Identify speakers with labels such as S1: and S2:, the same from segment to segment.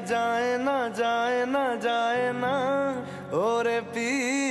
S1: जाए ना जाए ना जाए ना। और पिया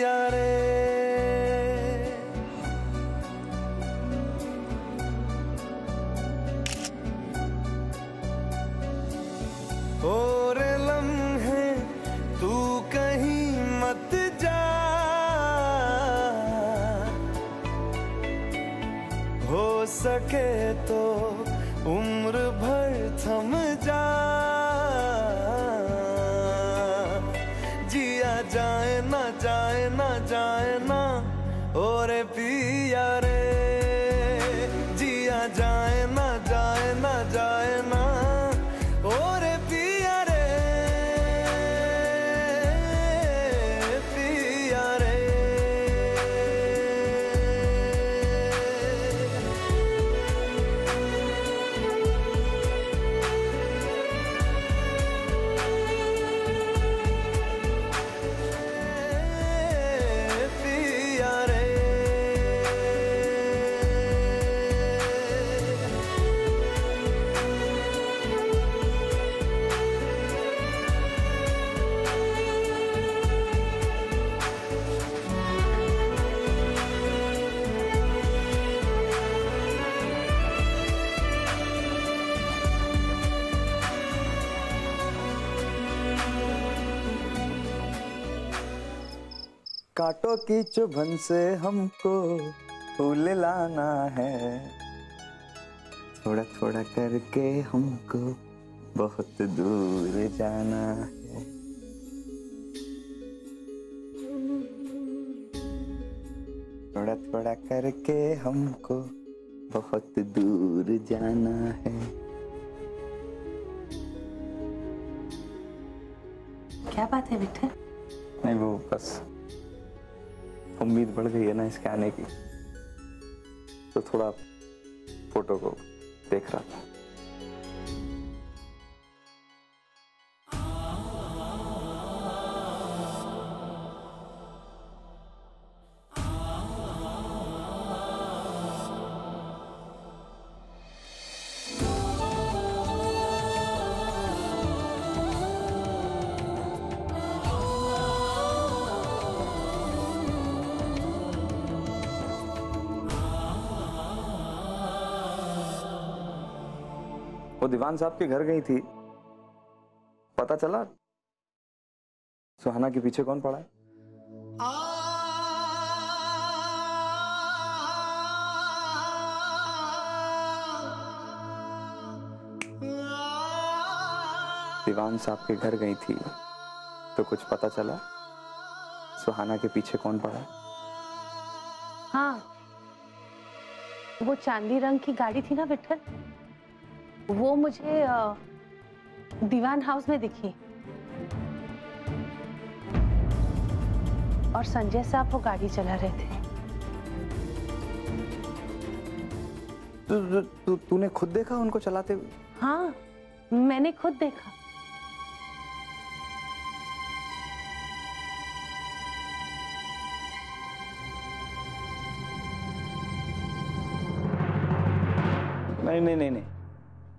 S2: कांटों की चुभन से हमको फूल लाना है। थोड़ा थोड़ा करके हमको बहुत दूर जाना है। थोड़ा थोड़ा करके हमको बहुत दूर जाना है।
S3: क्या बात है विठल
S2: नहीं वो बस। उम्मीद बढ़ गई है ना इसके आने की। तो थोड़ा फ़ोटो को देख रहा था। वो दीवान साहब के घर गई थी। पता चला? सुहाना के पीछे कौन पड़ा है? दीवान साहब के घर गई थी तो कुछ पता चला? सुहाना के पीछे कौन पड़ा है?
S3: हाँ वो चांदी रंग की गाड़ी थी ना विठल वो मुझे दीवान हाउस में दिखी। और संजय साहब वो गाड़ी चला रहे थे।
S2: तू तू- तू तूने खुद देखा उनको चलाते हुए?
S3: हाँ मैंने खुद देखा।
S2: नहीं नहीं नहीं नहीं।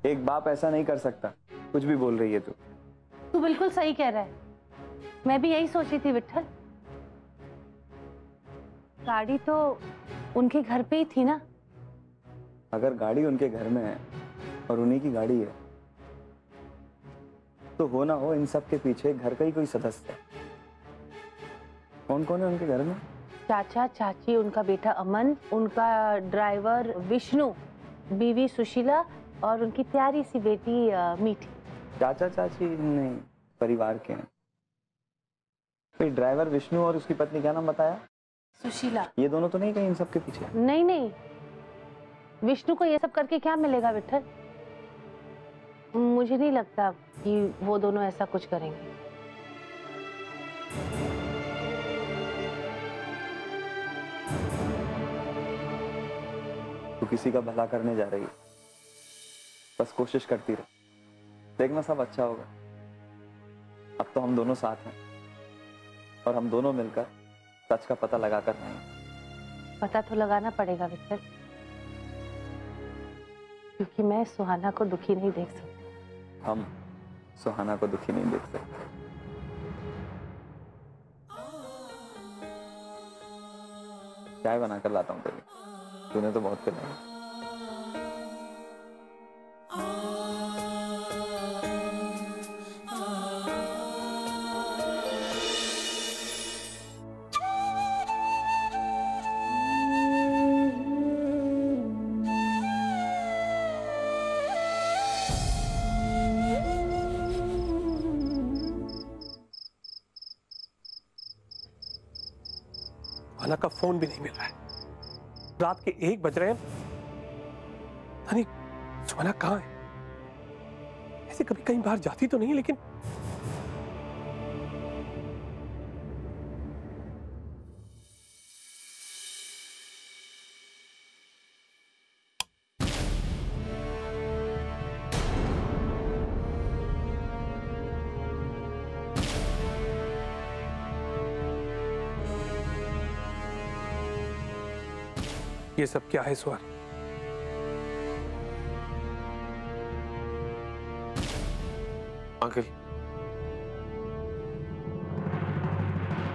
S2: एक बाप ऐसा नहीं कर सकता। कुछ भी बोल रही है तू।
S3: तू बिल्कुल सही कह रहा है। मैं भी यही सोची थी विठल। गाड़ी तो उनके घर पे ही थी ना।
S2: अगर गाड़ी उनके घर में है और उन्हीं की गाड़ी है तो हो ना हो इन सब के पीछे घर का ही कोई सदस्य है। कौन कौन है उनके घर में?
S3: चाचा चाची उनका बेटा अमन उनका ड्राइवर विष्णु बीवी सुशीला और उनकी प्यारी सी बेटी मीठी।
S2: चाचा चाची नहीं परिवार के हैं। फिर ड्राइवर विष्णु और उसकी पत्नी क्या नाम बताया?
S3: सुशीला।
S2: ये दोनों तो नहीं गए इन सबके पीछे?
S3: नहीं नहीं। विष्णु को ये सब करके क्या मिलेगा विठल मुझे नहीं लगता कि वो दोनों ऐसा कुछ करेंगे।
S2: तो किसी का भला करने जा रही है। बस कोशिश करती रहे। देखना सब अच्छा होगा। अब तो हम दोनों साथ हैं। और हम दोनों मिलकर सच का पता लगा कर रहेंगे।
S3: पता तो लगाना पड़ेगा विठल क्योंकि मैं सुहाना को दुखी नहीं देख सकती।
S2: हम सुहाना को दुखी नहीं देख सकते। चाय बनाकर लाता हूँ तेरे तूने तो बहुत पिलाया
S4: सुहाना का फ़ोन भी नहीं मिल रहा है। रात के एक बज रहे हैं। सुमना कहाँ है। ऐसे कभी कहीं बाहर जाती तो नहीं, लेकिन ये सब क्या है स्वर
S5: अंकल,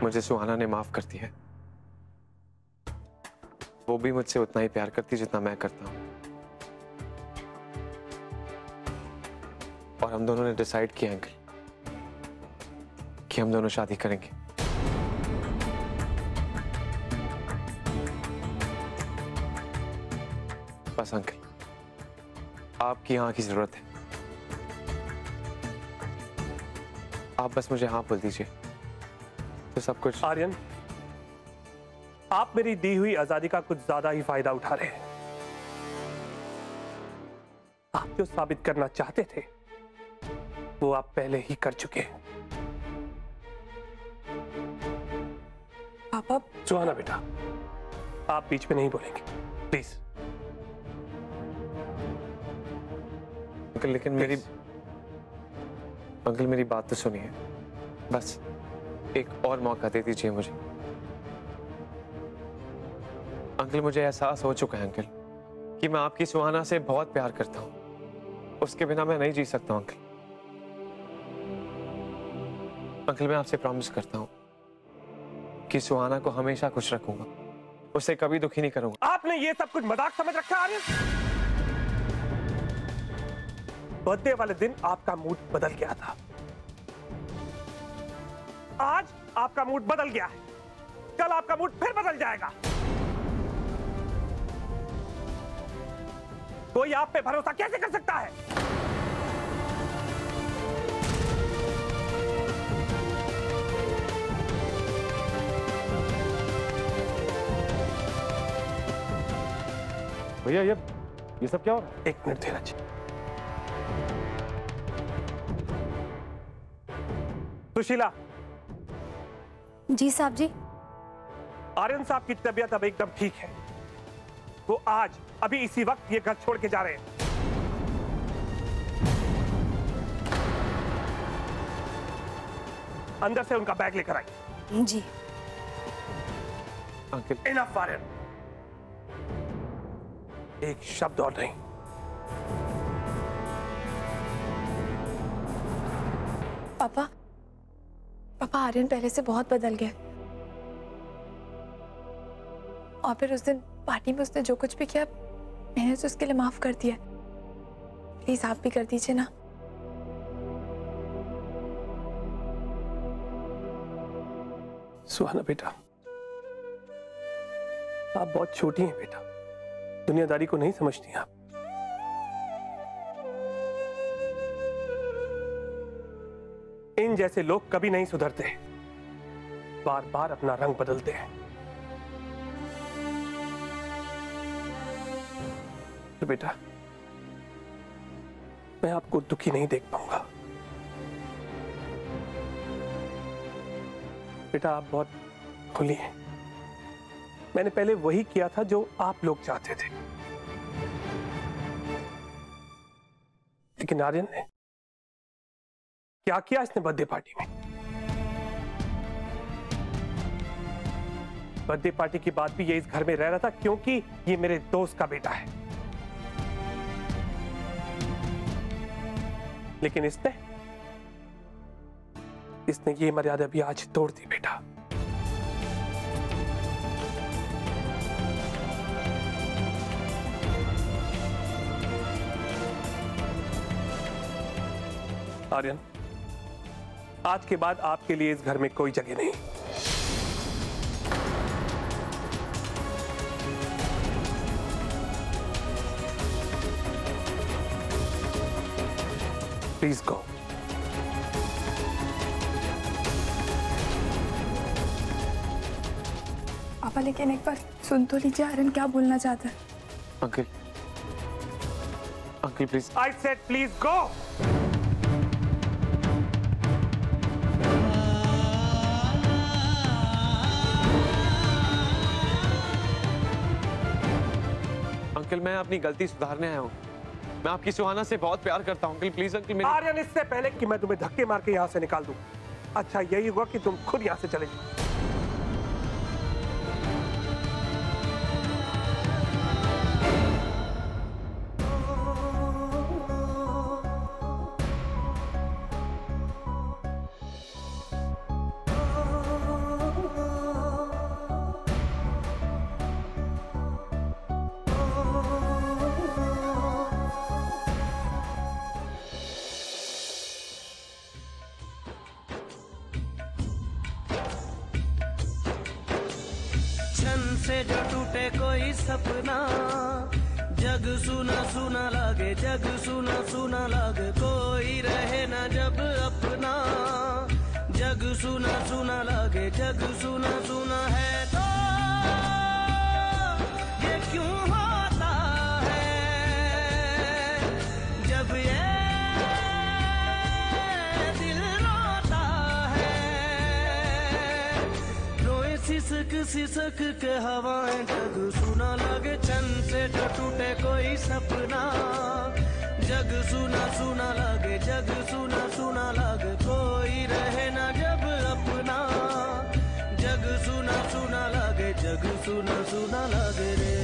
S5: मुझे सुहाना ने माफ़ कर दिया है। वो भी मुझसे उतना ही प्यार करती जितना मैं करता हूँ। और हम दोनों ने डिसाइड किया, अंकल, कि हम दोनों शादी करेंगे। बस अंकल आपकी यहाँ की ज़रूरत है। आप बस मुझे हाँ बोल दीजिए। तो सब कुछ
S4: आर्यन आप मेरी दी हुई आज़ादी का कुछ ज़्यादा ही फ़ायदा उठा रहे हैं। आप जो साबित करना चाहते थे वो आप पहले ही कर चुके हैं।
S6: पापा
S4: सुहाना बेटा। आप बीच में नहीं बोलेंगे। प्लीज़।
S5: अंकल लेकिन मेरी अंकल मेरी बात तो सुनिए। बस एक और मौका दे दीजिए मुझे। अंकल मुझे एहसास हो चुका है अंकल कि मैं आपकी सुहाना से बहुत प्यार करता हूँ। उसके बिना मैं नहीं जी सकता हूँ, अंकल अंकल मैं आपसे प्रॉमिस करता हूँ कि सुहाना को हमेशा खुश रखूँगा। उसे कभी दुखी नहीं करूँगा।
S4: आपने ये सब कुछ मज़ाक समझ रखा है आर्यन? बर्थडे वाले दिन आपका मूड बदल गया था। आज आपका मूड बदल गया है। कल आपका मूड फिर बदल जाएगा। कोई आप पे भरोसा कैसे कर सकता है?
S7: भैया ये ये सब क्या हो रहा है?
S4: एक मिनट धीरज। सुशीला।
S6: जी साहब जी।
S4: आर्यन साहब की तबीयत अब एकदम ठीक है। वो आज अभी इसी वक्त ये घर छोड़ के जा रहे हैं। अंदर से उनका बैग लेकर आई
S6: जी।
S5: Uncle
S4: enough Aryan. एक शब्द और नहीं।
S6: पापा। पापा, आर्यन पहले से बहुत बदल गया और फिर उस दिन पार्टी में उसने जो कुछ भी किया, मैंने तो उसके लिए माफ़ कर दिया। प्लीज़ आप भी कर दीजिए ना।
S4: सुहाना बेटा, आप बहुत छोटी हैं बेटा। दुनियादारी को नहीं समझती आप। इन जैसे लोग कभी नहीं सुधरते। बार बार अपना रंग बदलते हैं। तो बेटा, मैं आपको दुखी नहीं देख पाऊँगा। बेटा, आप बहुत खुली हैं। मैंने पहले वही किया था जो आप लोग चाहते थे। लेकिन आर्यन ने क्या किया इसने बर्थडे पार्टी में? बर्थडे पार्टी की बात भी ये इस घर में रह रहा था क्योंकि ये मेरे दोस्त का बेटा है। लेकिन इसने इसने ये मर्यादा भी आज तोड़ दी बेटा। आर्यन आज के बाद आपके लिए इस घर में कोई जगह नहीं। प्लीज़ गो
S6: पापा लेकिन एक बार सुन तो लीजिए आर्यन क्या बोलना चाहता है?
S5: Uncle. Uncle please
S4: I said please go
S5: uncle, मैं अपनी गलती सुधारने आया हूँ। मैं आपकी सुहाना से बहुत प्यार करता हूँ, अंकल, प्लीज़, अंकल, मेरे...
S4: आर्यन, इससे पहले कि मैं तुम्हें धक्के मार के यहाँ से निकाल दू। अच्छा यही हुआ कि तुम खुद यहाँ से चले जाओ
S8: से जो टूटे कोई सपना। जग सुना सुना लागे, जग सुना सुना लागे, कोई रहे ना जब अपना। जग सुना सुना लागे, जग सुना सुना है तो। ये क्यों है सिसक सिसक के हवाएँ जग सुना लगे चन से जो टूटे कोई सपना। जग सुना सुना लगे, जग सुना सुना लगे, कोई रहे ना जब अपना। जग सुना सुना लगे, जग सुना सुना लगे रे।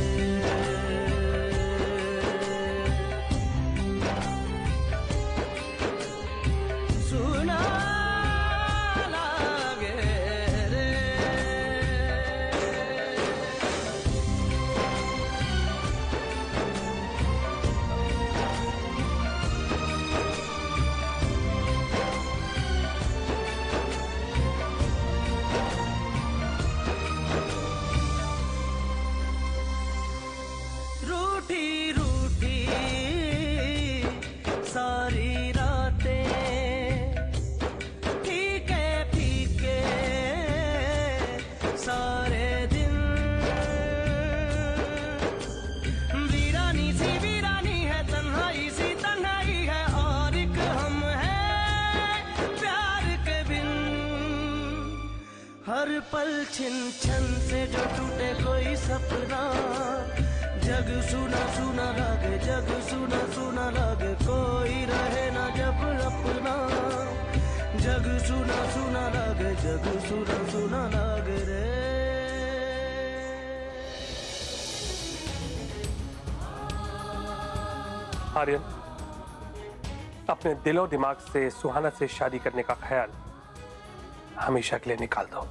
S8: जग सुना सुना लागे कोई रहे ना जब अपना। जग सुना सुना लागे जग सुना सुना लागे रे।
S4: आर्यन, अपने दिलो दिमाग से सुहाना से शादी करने का ख्याल हमेशा के लिए निकाल दो।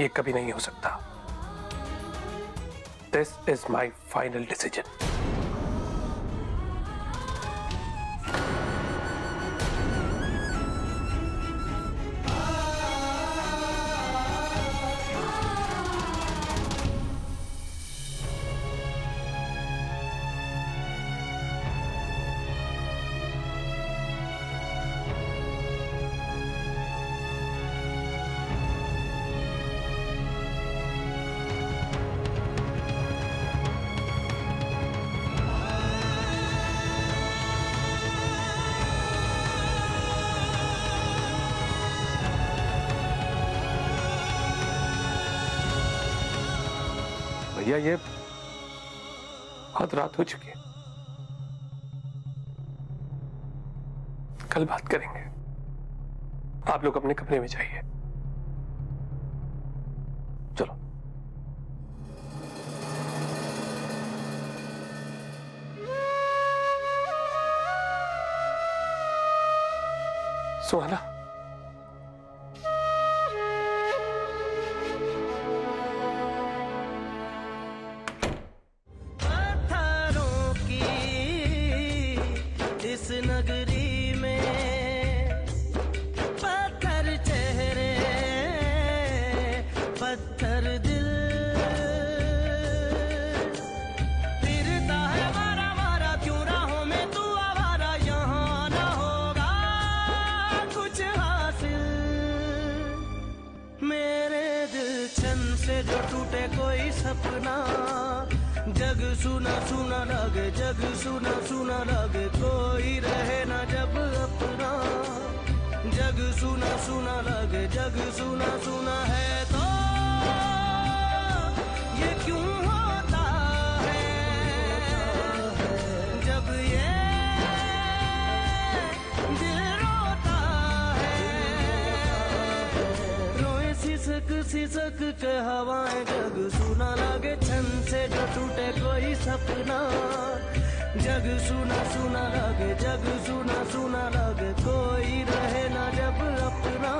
S4: ये कभी नहीं हो सकता। This is my final decision बहुत रात हो चुकी है। कल बात करेंगे। आप लोग अपने कमरे में जाइए। चलो। सुहाना।
S8: सपना। जग सुना सुना लगे, जग सुना सुना लगे, कोई रहे ना जब अपना। जग सुना सुना लगे, जग सुना सुना है सिसक के हवाएँ जग सुना लगे छन से जो टूटे कोई सपना। जग सुना सुना लगे जग सुना सुना लगे कोई रहे ना जब अपना।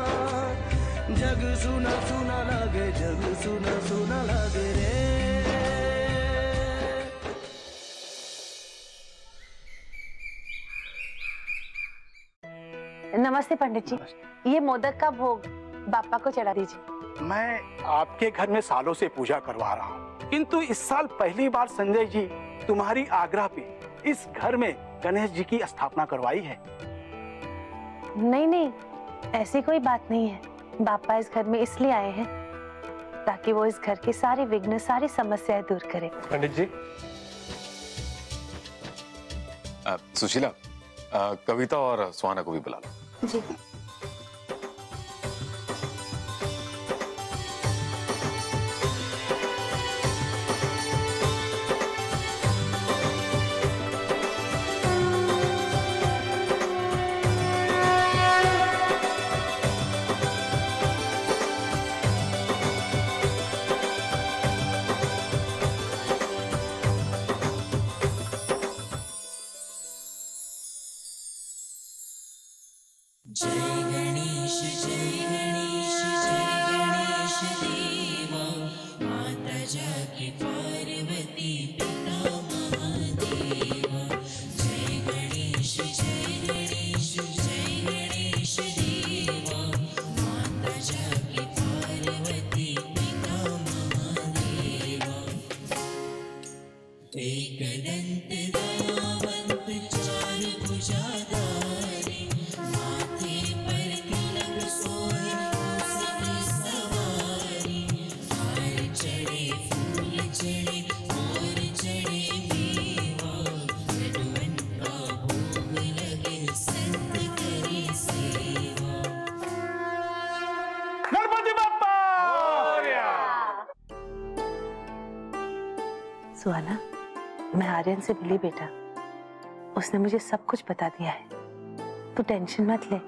S8: जग सुना सुना लगे जग सुना सुना लगे रे।
S9: नमस्ते पंडित जी। ये मोदक का भोग बापा को चढ़ा दीजिए।
S10: मैं आपके घर में सालों से पूजा करवा रहा हूँ। किंतु इस साल पहली बार संजय जी तुम्हारी आग्रह पे इस घर में गणेश जी की स्थापना करवाई है।
S9: नहीं नहीं ऐसी कोई बात नहीं है। बापा इस घर में इसलिए आए हैं ताकि वो इस घर के सारे विघ्न सारी समस्याएँ दूर करें।
S4: पंडित जी।
S11: अ, सुशीला अ, कविता और सुहाना को भी बुला लो।
S9: जी।
S10: श्री गणेश श्री गणेश श्री गणेश देवा।
S9: मन्रज गिता सुहाना मैं आर्यन से मिली बेटा। उसने मुझे सब कुछ बता दिया है। तू टेंशन मत ले।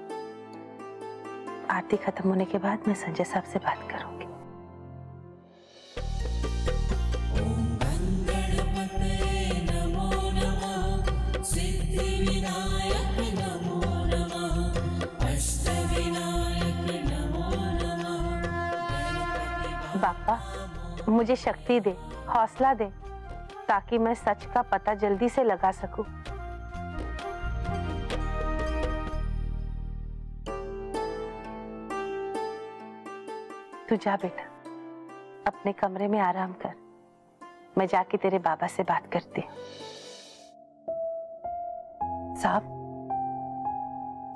S9: आरती खत्म होने के बाद मैं संजय साहब से बात करूँगी। बापा मुझे शक्ति दे, हौसला दे। ताकि मैं सच का पता जल्दी से लगा सकूँ। तू जा बेटा अपने कमरे में आराम कर। मैं जाके तेरे बाबा से बात करती हूँ। साहब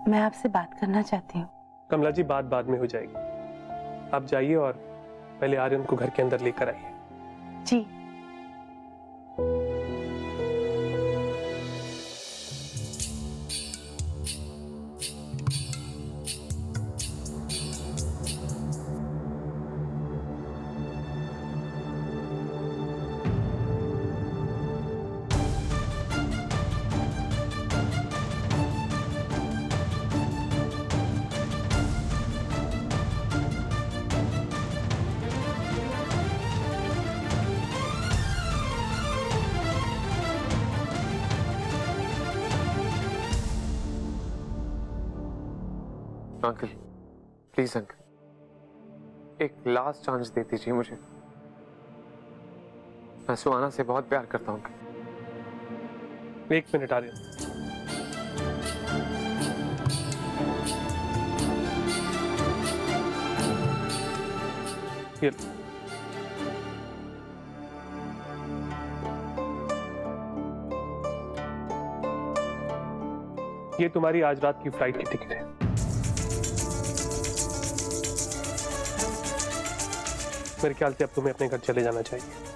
S9: मैं आपसे बात करना चाहती हूँ।
S4: कमला जी बात बाद में हो जाएगी। आप जाइए और पहले आर्यन को घर के अंदर लेकर आइए।
S9: जी।
S5: अंकल प्लीज़ अंकल एक लास्ट चांस दे दीजिए मुझे। मैं सुहाना से बहुत प्यार करता हूँ अंकल
S4: एक मिनट आर्यन ये लो। ये तुम्हारी आज रात की फ़्लाइट की टिकट है। मेरे ख्याल से अब तुम्हें अपने घर चले जाना चाहिए।